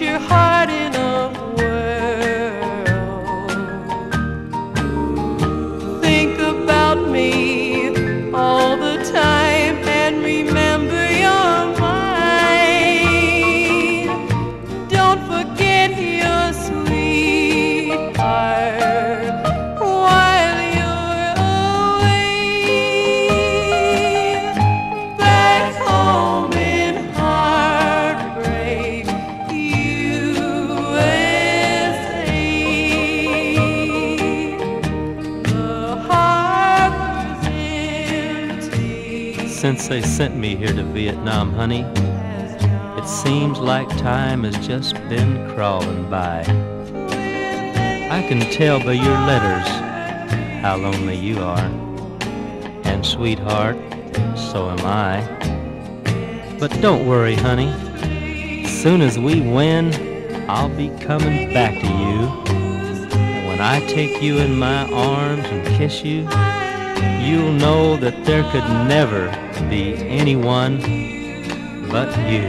your heart. Since they sent me here to Vietnam, honey, it seems like time has just been crawling by. I can tell by your letters how lonely you are. And sweetheart, so am I. But don't worry, honey. Soon as we win, I'll be coming back to you. And when I take you in my arms and kiss you, you'll know that there could never be anyone but you.